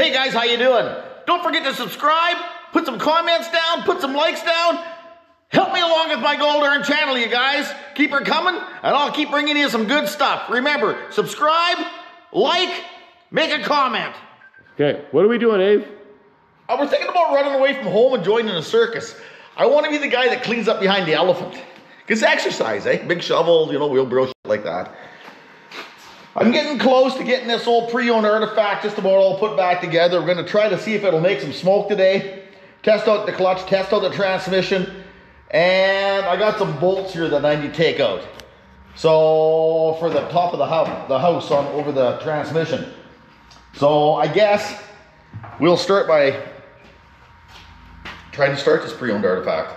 Hey guys, how you doing? Don't forget to subscribe, put some comments down, put some likes down. Help me along with my goal to earn channel, you guys. Keep her coming, and I'll keep bringing you some good stuff. Remember, subscribe, like, make a comment. Okay, what are we doing, Abe? I was thinking about running away from home and joining a circus. I want to be the guy that cleans up behind the elephant. It's exercise, eh? Big shovel, you know, wheelbarrow, shit like that. I'm getting close to getting this old pre-owned artifact just about all put back together. We're gonna try to see if it'll make some smoke today. Test out the clutch, test out the transmission. And I got some bolts here that I need to take out. So for the top of the house, the house on over the transmission. So I guess we'll start by trying to start this pre-owned artifact.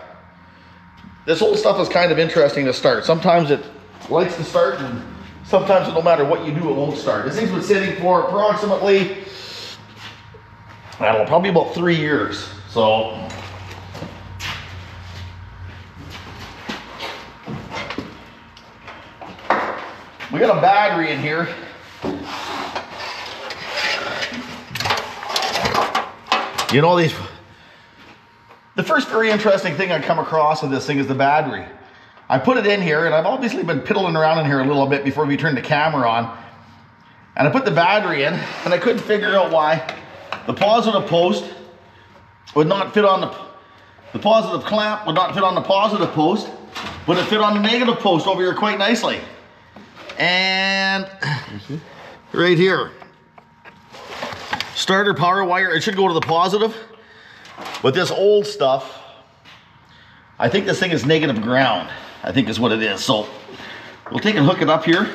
This old stuff is kind of interesting to start. Sometimes it likes to start and sometimes no matter what you do, it won't start. This thing's been sitting for approximately, I don't know, probably about three years. So we got a battery in here. You know these the first very interesting thing I come across with this thing is the battery. I put it in here and I've obviously been piddling around in here a little bit before we turned the camera on. And I put the battery in and I couldn't figure out why the positive post would not fit on the, the positive clamp would not fit on the positive post, but it fit on the negative post over here quite nicely. And right here, starter power wire, it should go to the positive. But this old stuff, I think this thing is negative ground. I think is what it is. So we'll take and hook it up here.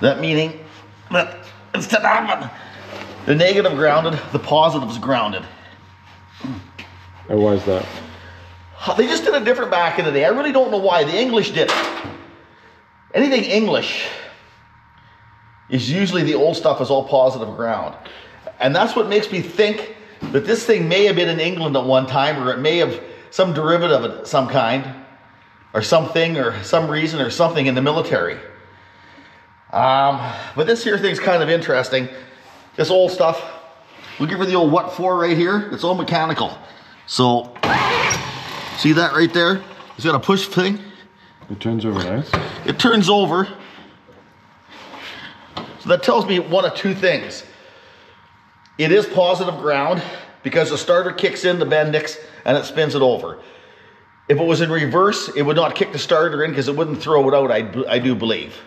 That meaning that instead of the negative grounded, the positive is grounded. Or why is that? They just did it different back in the day. I really don't know why. The English did it. Anything English is usually the old stuff is all positive ground. And that's what makes me think that this thing may have been in England at one time, or it may have some derivative of some kind, or something, or some reason, or something in the military. Um, but this here thing's kind of interesting. This old stuff, we'll give her the old what for right here. It's all mechanical. So, see that right there? It's got a push thing. It turns over nice. It turns over. So that tells me one of two things. It is positive ground because the starter kicks in the bendix and it spins it over. If it was in reverse, it would not kick the starter in because it wouldn't throw it out, I, I do believe.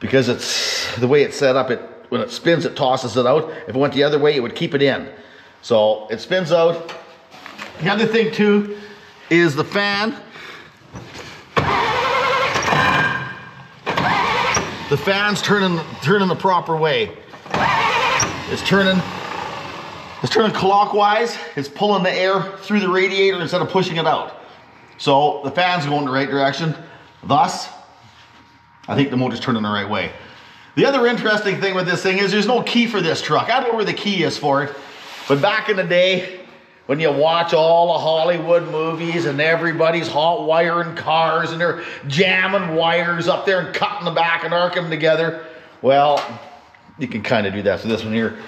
Because it's the way it's set up, it when it spins, it tosses it out. If it went the other way, it would keep it in. So it spins out. The other thing too is the fan. The fan's turning turning the proper way. It's turning it's turning clockwise. It's pulling the air through the radiator instead of pushing it out. So the fan's going the right direction. Thus, I think the motor's turning the right way. The other interesting thing with this thing is there's no key for this truck. I don't know where the key is for it, but back in the day, when you watch all the Hollywood movies and everybody's hot wiring cars and they're jamming wires up there and cutting the back and arcing them together, well, you can kind of do that. So this one here,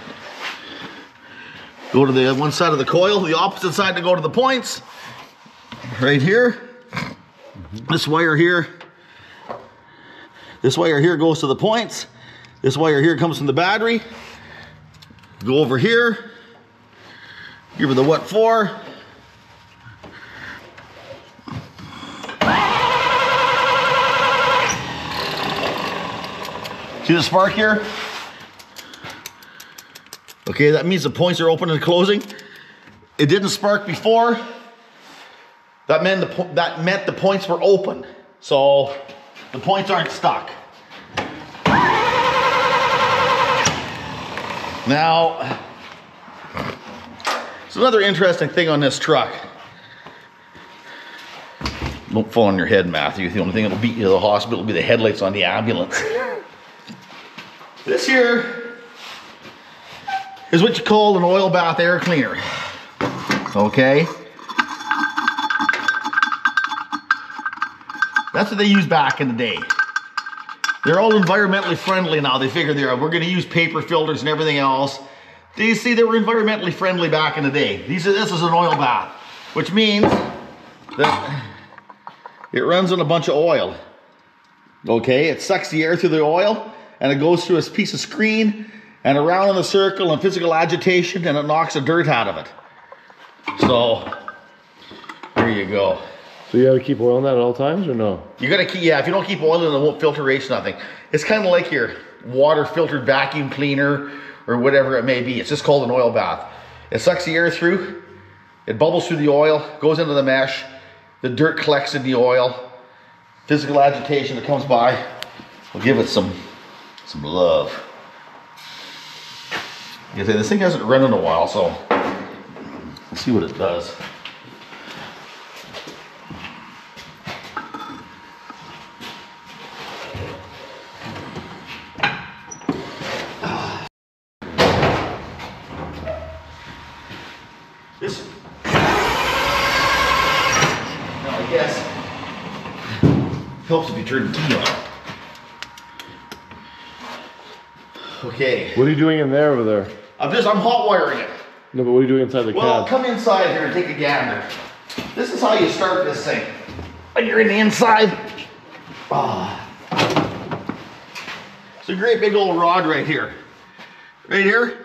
go to the one side of the coil, the opposite side to go to the points, right here. This wire here, this wire here goes to the points. This wire here comes from the battery. Go over here, Give her the what for. See the spark here? Okay, that means the points are open and closing. It didn't spark before. That meant the, that meant the points were open. So the points aren't stuck. Now, it's another interesting thing on this truck. Don't fall on your head, Matthew. The only thing that'll beat you to the hospital will be the headlights on the ambulance. this here is what you call an oil bath air cleaner. Okay? That's what they used back in the day. They're all environmentally friendly now. They figure they're we're going to use paper filters and everything else. Do you see they were environmentally friendly back in the day? These this is an oil bath, which means that it runs on a bunch of oil. Okay, it sucks the air through the oil and it goes through a piece of screen and around in a circle and physical agitation and it knocks the dirt out of it. So there you go. So you got to keep oiling that at all times, or no? You gotta keep, yeah, if you don't keep oiling it, it won't filtration nothing. It's kind of like your water filtered vacuum cleaner or whatever it may be. It's just called an oil bath. It sucks the air through, it bubbles through the oil, goes into the mesh, the dirt collects in the oil, physical agitation that comes by will give it some, some love. Yeah, this thing hasn't run in a while, so let's see what it does. This. Now, I guess helps if you turn the key on. Okay. What are you doing in there over there? I'm just I'm hot wiring it. No, but what are you doing inside the Well, cab? come inside here and take a gander. This is how you start this thing. When you're in the inside. Ah. It's a great big old rod right here. Right here.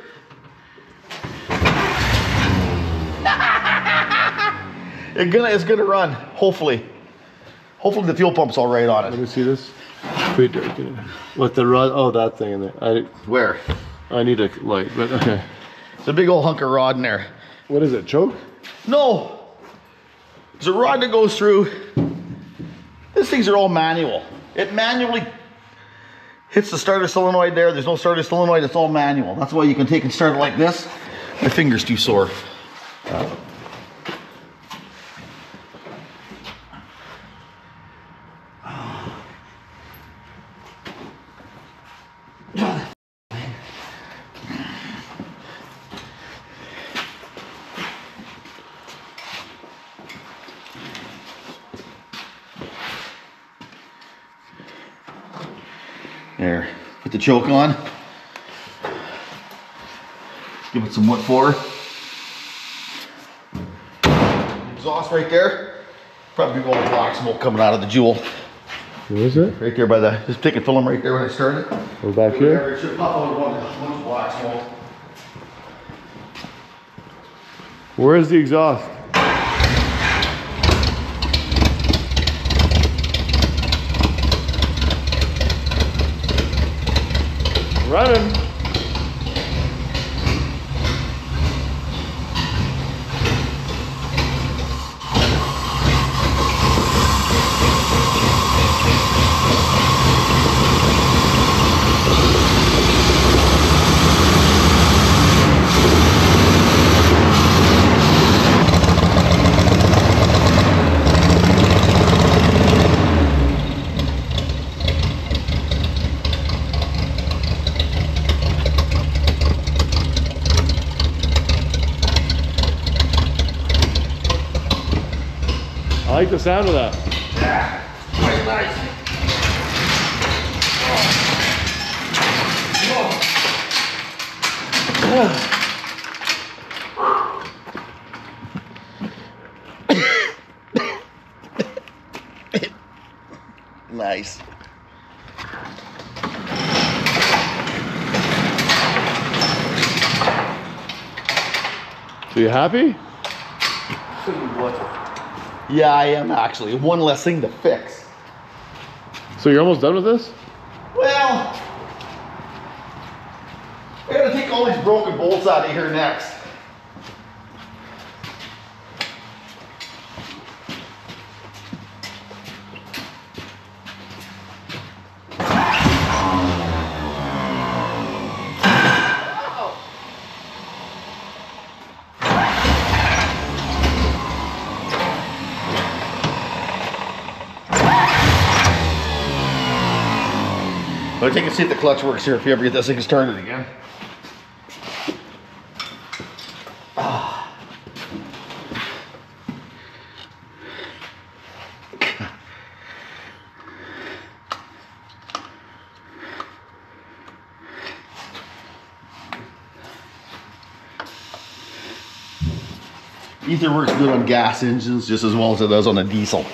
it's gonna it's gonna run, hopefully. Hopefully the fuel pump's all right on it. Let me see this. Wait, get it. What the rod? Oh, that thing in there. I Where? I need a light, but okay. It's a big old hunk of rod in there. What is it? Choke? No. There's a rod that goes through. These things are all manual. It manually hits the starter solenoid there. There's no starter solenoid. It's all manual. That's why you can take and start it like this. My finger's too sore. There. Put the choke on. Give it some what for. Exhaust right there. Probably all black smoke coming out of the jewel. What is it? Right there by the, just take a film right there when I started. We're back here. It should pop out one, one black smoke. Where is the exhaust? Running. The sound of that. Very nice. Nice. So you happy? Yeah, I am actually. One less thing to fix. So you're almost done with this? Well, I gotta take all these broken bolts out of here next. take a see if the clutch works here if you ever get this thing started again. Ether works good on gas engines just as well as it does on a diesel.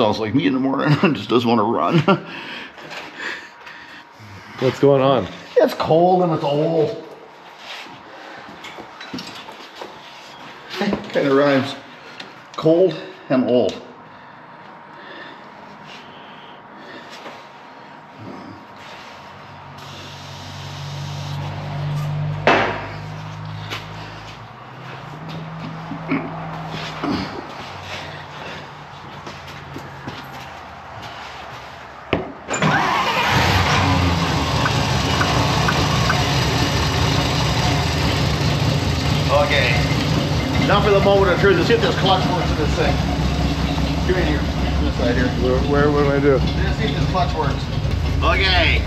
Sounds like me in the morning. just doesn't want to run. What's going on? it's cold and it's old. kind of rhymes. Cold and old. Okay. Now for the moment of truth. Let's see if this clutch works in this thing. Come in here. This side here. Where, where what do I do? Let's see if this clutch works. Okay.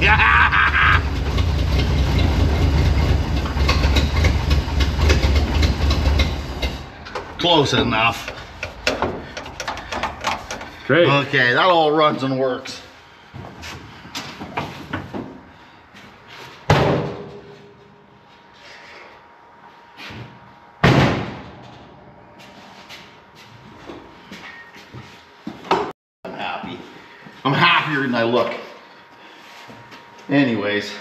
Yeah. Close enough. Great. Okay, that all runs and works. I'm happy. I'm happier than I look. Anyways,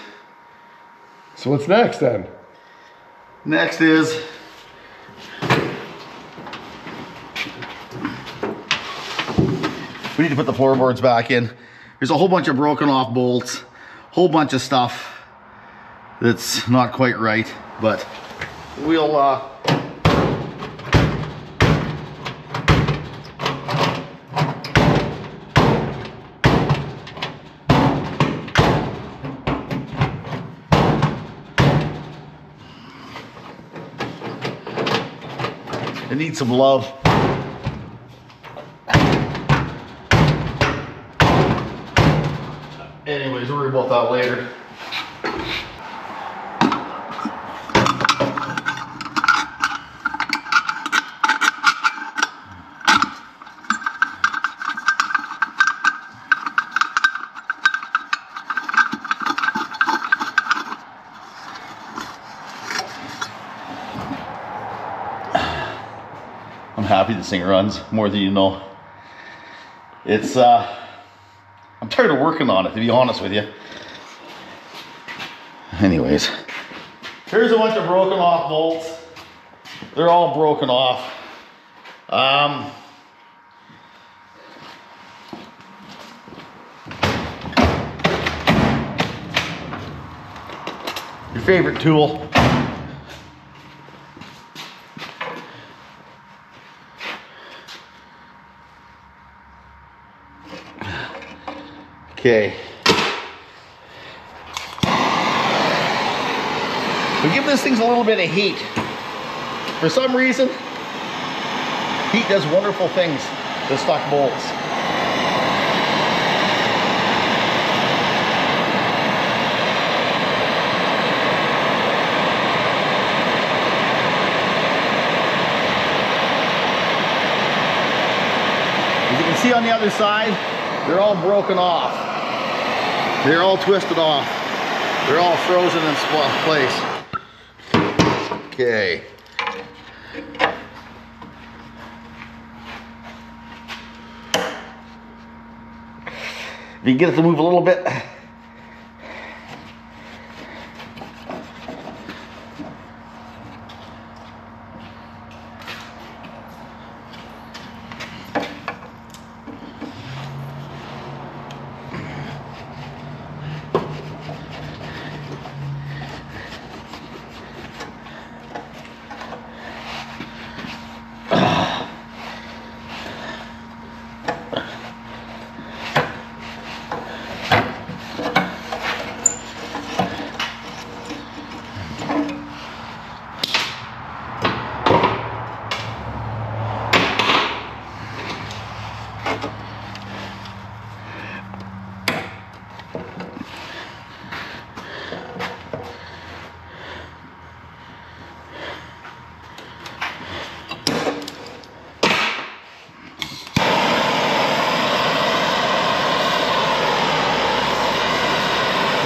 So what's next then? next is we need to put the floorboards back in. There's a whole bunch of broken off bolts, whole bunch of stuff that's not quite right, but we'll uh It needs some love. Anyways, worry about that later. This thing runs more than you know. It's uh I'm tired of working on it to be honest with you. Anyways, here's a bunch of broken off bolts. They're all broken off. Um Your favorite tool. Okay. We give this thing a little bit of heat. For some reason, heat does wonderful things to stock bolts. As you can see on the other side, they're all broken off. They're all twisted off. They're all frozen in place. Okay. If you get it to move a little bit.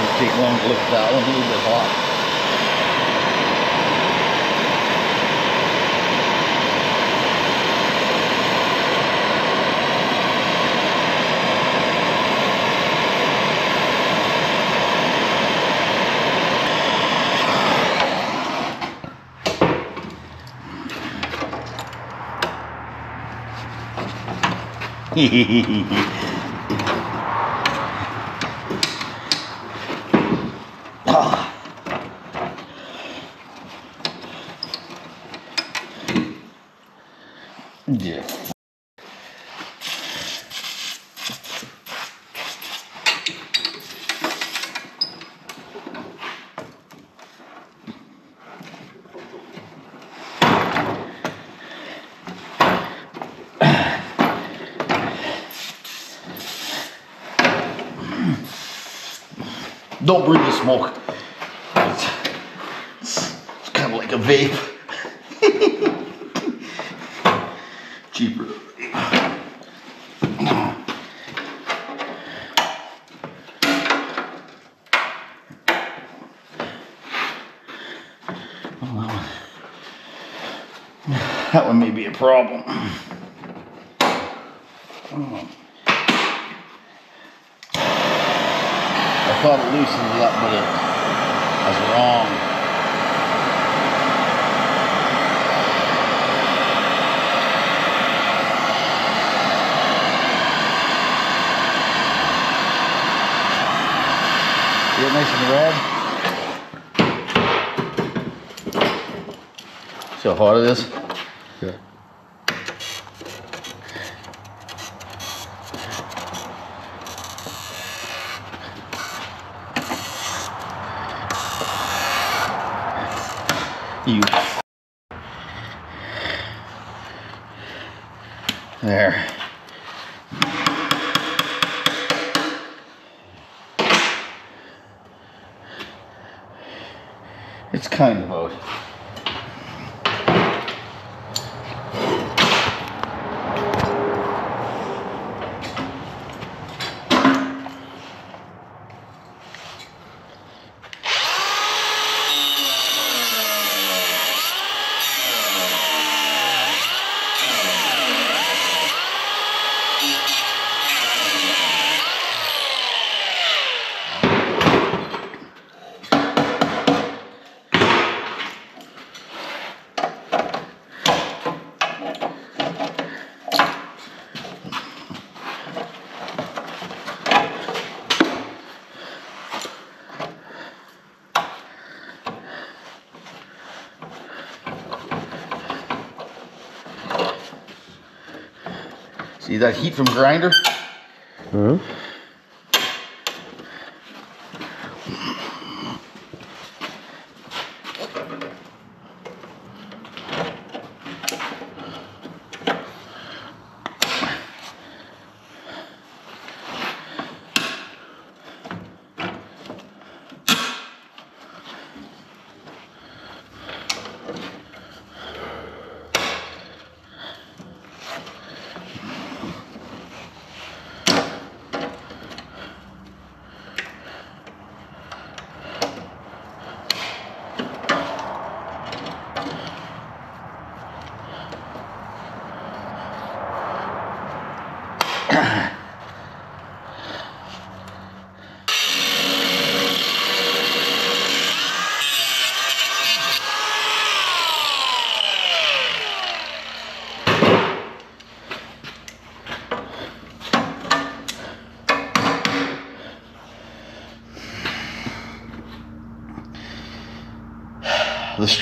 It'll take long to look at that one, a little bit hot. Yeah. Don't breathe the smoke. It's, it's, it's kind of like a vape. Cheaper. That one may be a problem. Thought it loosened it up, but it was wrong. Get nice and red. See how hard it is? You. There. It's kind of out. See that heat from grinder? Huh? the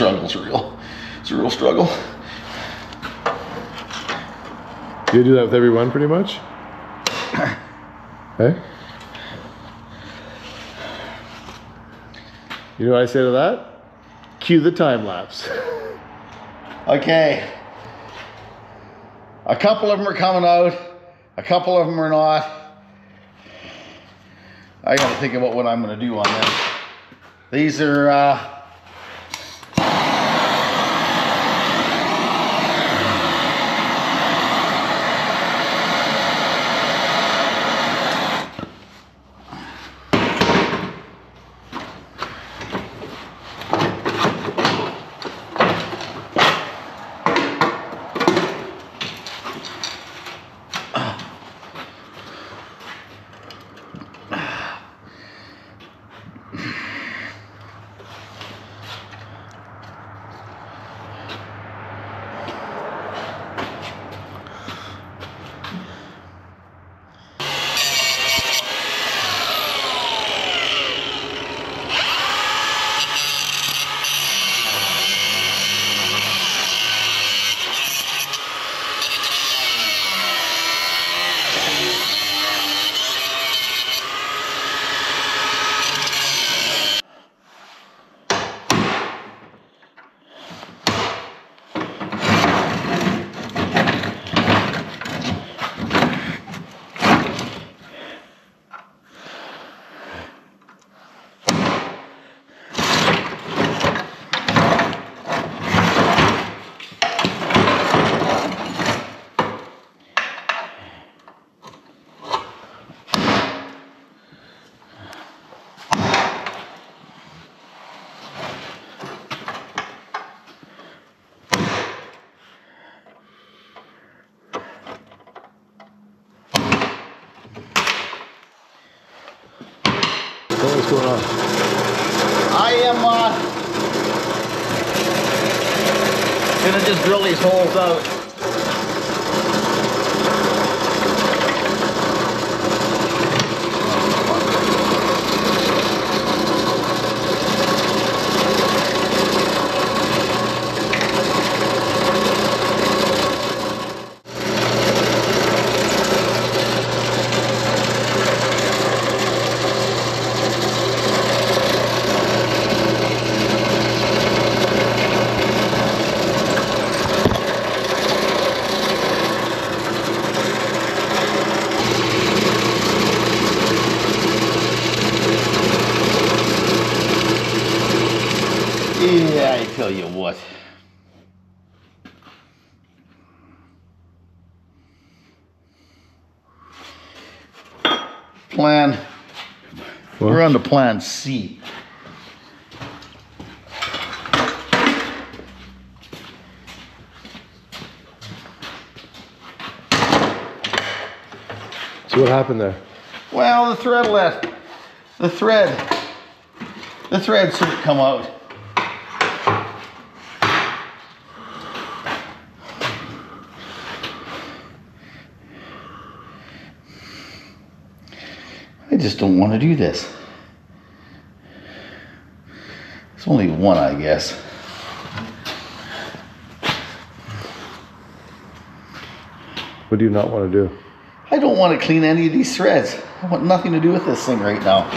struggle's real. It's a real struggle. You do that with everyone pretty much? hey? You know what I say to that? Cue the time lapse. Okay. A couple of them are coming out. A couple of them are not. I gotta think about what I'm gonna do on them. These are, uh, going on? I am, uh, gonna just drill these holes out. Yeah, I tell you what. Plan, we're on to plan C. So what happened there? Well, the thread left. The thread. The thread should come out. I just don't want to do this. It's only one, I guess. What do you not want to do? I don't want to clean any of these threads. I want nothing to do with this thing right now.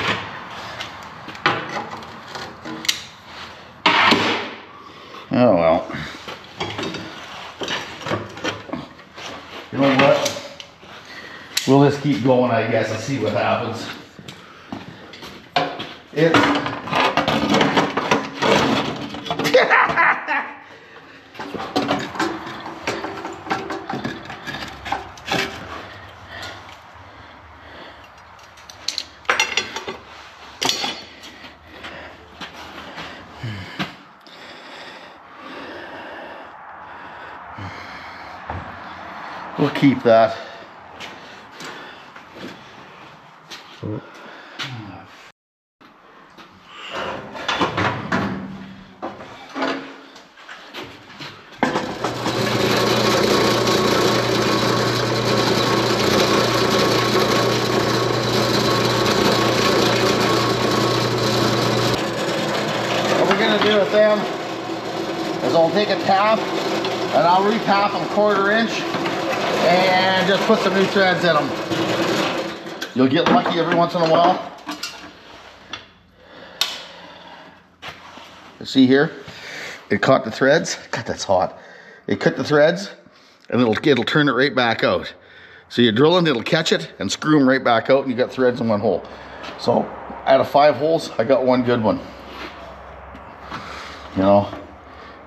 Oh well. You know what? We'll just keep going, I guess, and see what happens. It's We'll keep that. What are we gonna do with them? is I'll take a tap and I'll retap them quarter inch and just put some new threads in them. You'll get lucky every once in a while. See here, it caught the threads. God, that's hot. It cut the threads and it'll, it'll turn it right back out. So you're drilling, it'll catch it and screw them right back out and you got threads in one hole. So out of five holes, I got one good one. You know,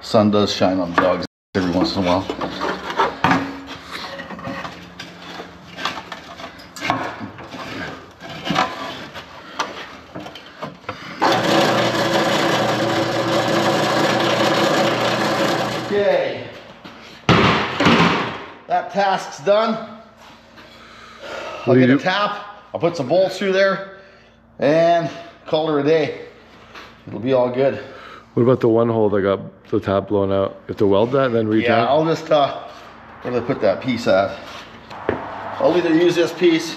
sun does shine on dogs every once in a while. Okay. That task's done. I'll get a tap. I'll put some bolts through there and call her a day. It'll be all good. What about the one hole that got the tap blown out? You have to weld that and then retap? Yeah, I'll just, uh, where did I put that piece at? I'll either use this piece.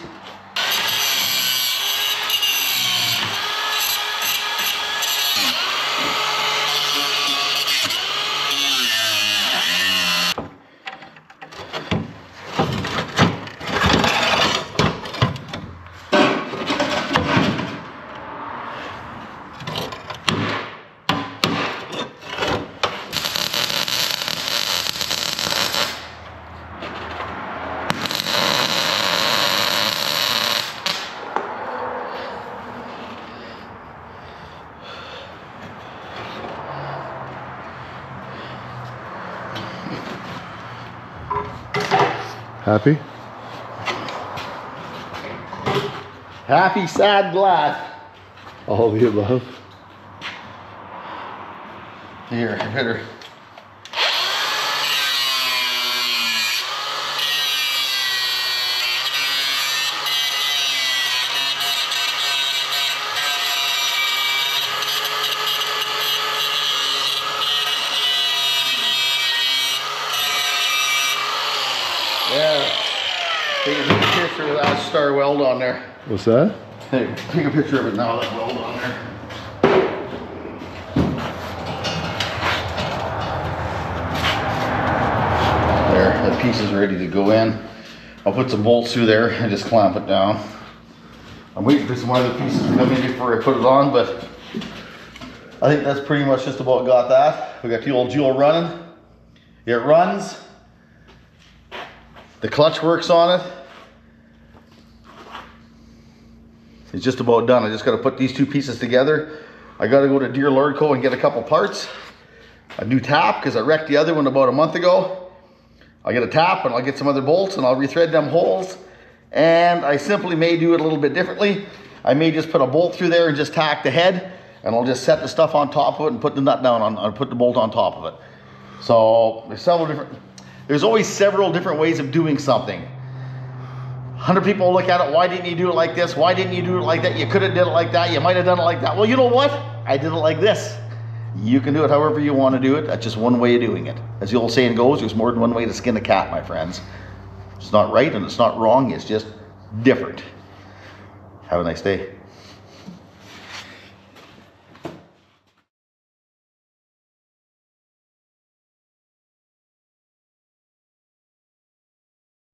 Happy? Happy, sad, glad. All of the above? Here, better. Yeah. Take a picture of that star weld on there. What's that? Hey, take a picture of it now, that weld on there. There, that piece is ready to go in. I'll put some bolts through there and just clamp it down. I'm waiting for some other pieces to come in before I put it on, but I think that's pretty much just about got that. We got the old Jewel running. It runs. The clutch works on it. It's just about done. I just got to put these two pieces together. I got to go to Deer Lord Co and get a couple parts. A new tap because I wrecked the other one about a month ago. I'll get a tap and I'll get some other bolts and I'll rethread them holes. And I simply may do it a little bit differently. I may just put a bolt through there and just tack the head and I'll just set the stuff on top of it and put the nut down on, I'll put the bolt on top of it. So there's several different, there's always several different ways of doing something. 100 people look at it, why didn't you do it like this? Why didn't you do it like that? You could have did it like that. You might have done it like that. Well, you know what? I did it like this. You can do it however you want to do it. That's just one way of doing it. As the old saying goes, there's more than one way to skin a cat, my friends. It's not right and it's not wrong. It's just different. Have a nice day.